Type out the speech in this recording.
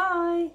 Bye.